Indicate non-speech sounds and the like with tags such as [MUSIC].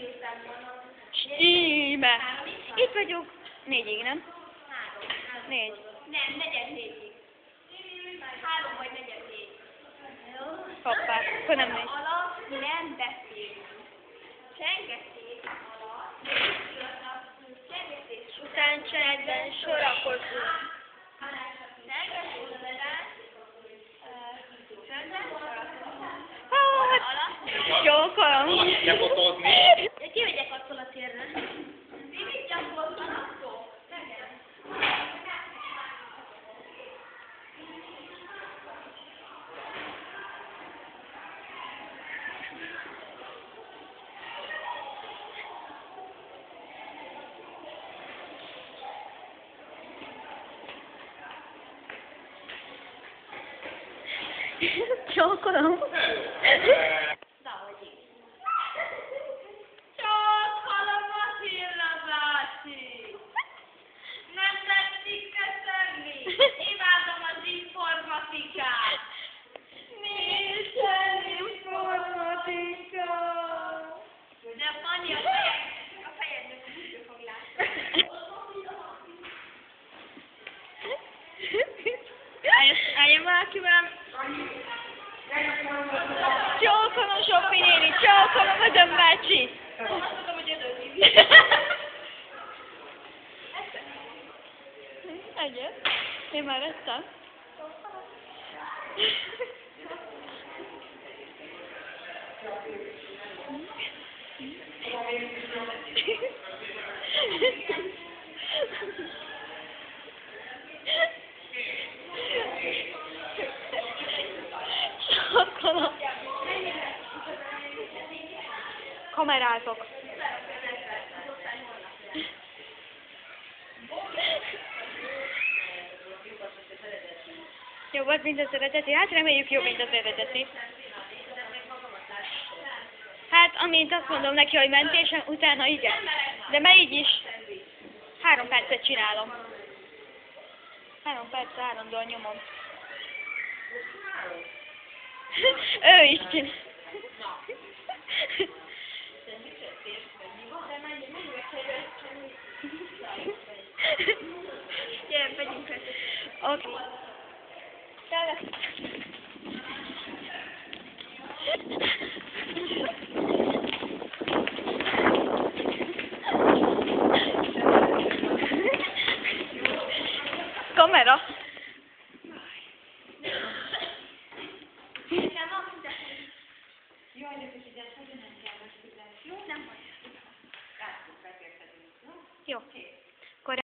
írtam volna. Íme. Itt vagyok. Négyig, nem? Három. Négy. Nem, negyed négyig. Három vagy negyed négy. Jó? Hoppá, akkor nem négy. Alap nem beszélünk. Csengetés alatt, csengetés Után csendben sorakozunk. Csengetés után, ö, csendben [LAUGHS] Csókolom. Csókolom a Szilla bácsi! Nem tetszik köszönni? Imádom az informatikát! Nincsen informatika. De Fanni, a fejed, a fejednek húsra fog látni. Álljon valaki velem. Csókolom, Ciao sono Scioppinini, ciao sono Madame Macci. Aja, lima resta. Thank you. Kamerázok. Jó volt, mint az eredeti? Hát reméljük jobb, mint az eredeti. Hát, amint azt mondom neki, hogy mentésen, utána igen. De megy is. Három percet csinálom. Három perc állandóan nyomom. Ő is csinál. Gyere, megyünk el. Oké. Tele. Kamera. Jaj, de figyelj, hogy nem kell Jó, nem baj. Jó.